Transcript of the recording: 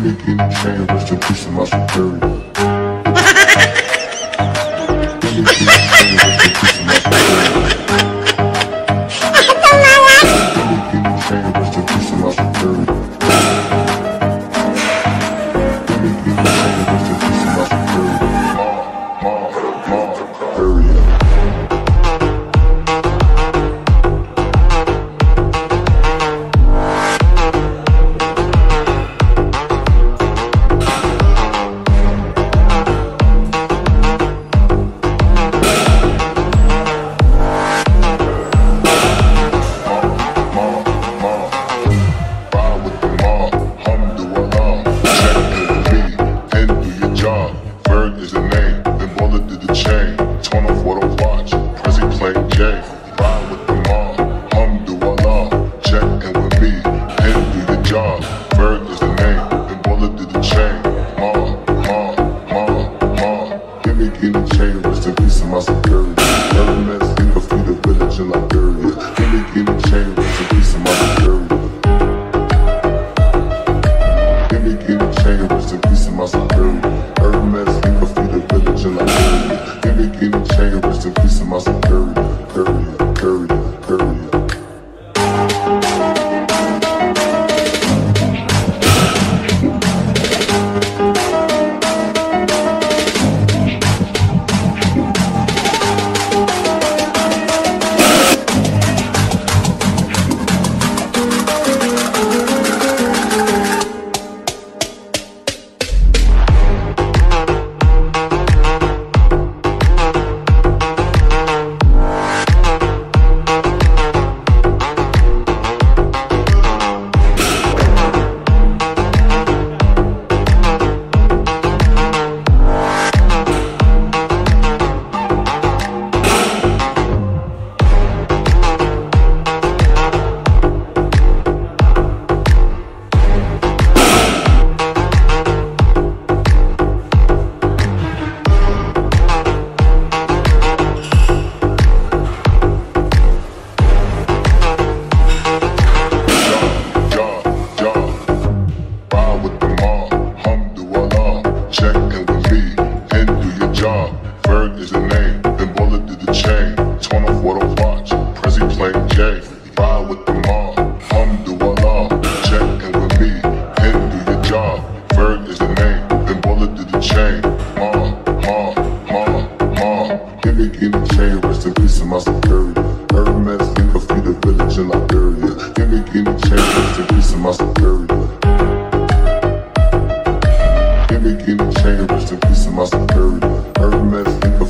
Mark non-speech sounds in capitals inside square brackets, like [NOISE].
money in the chain, rest [LAUGHS] in peace to my superior. day. With the mom, Alhamdulillah. Check in with me, hand do the job. Bird is the name, and bullet to the chain. Ma, ma, ma, ma. Give me in the chain, rest in peace of my security. Hermes, in the feet of village in Liberia. Give me gimme chain, rest in peace of my. check and we leave. Head do your job. Bird is the name. and bullet did the chain. Torn off what I watch. Prezi playing J. Ride with the mob. Alhamdulillah. Check and we leave. Head do your job. Bird is the name. and bullet did the chain. Ha ma, ma, ma. Give me, give me chain. Rest in peace to my security. Hermes, give me the village in Liberia. Give me, give me chain. Rest in peace to my security. Panic in the chambers, to piece of my security. Hermes in the